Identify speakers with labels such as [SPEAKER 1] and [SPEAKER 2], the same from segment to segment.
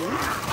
[SPEAKER 1] Yeah.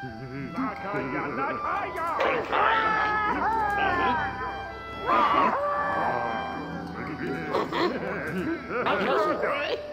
[SPEAKER 1] Not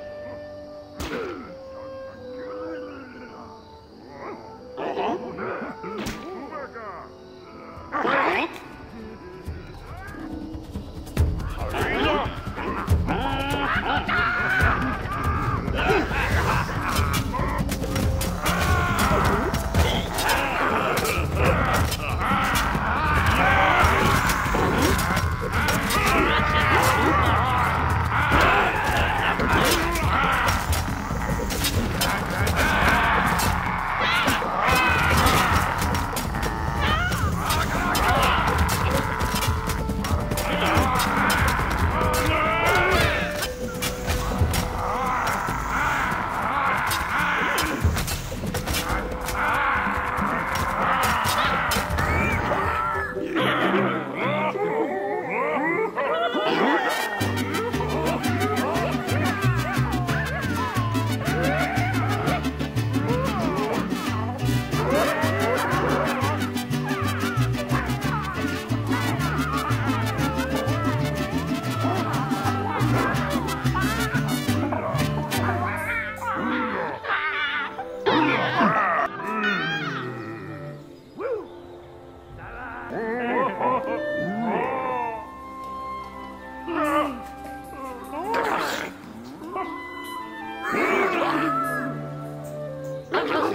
[SPEAKER 1] Woo!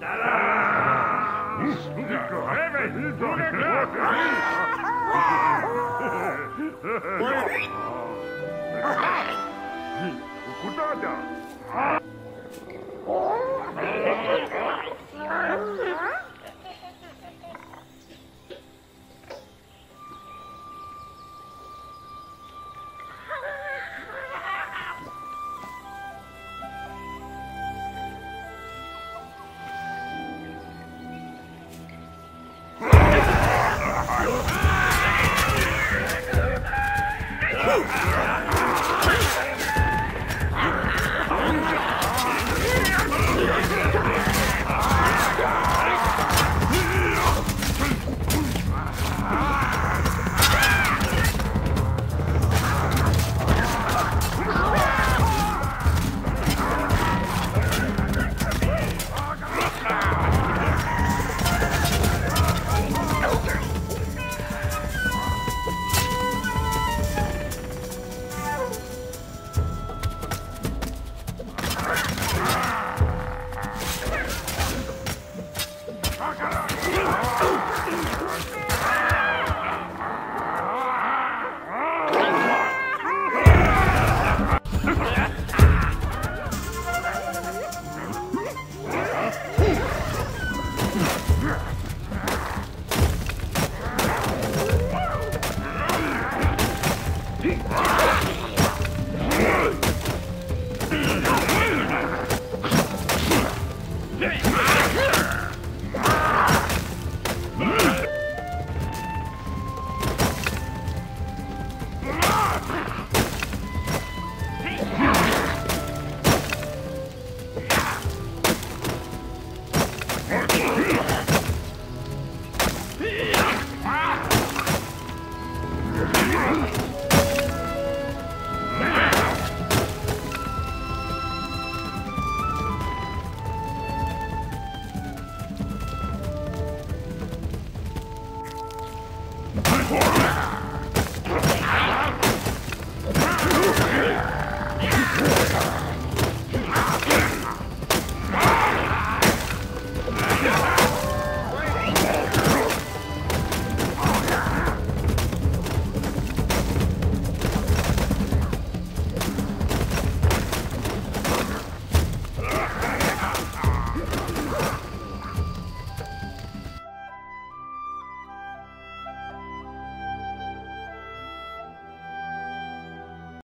[SPEAKER 1] Da-da! Куда да? for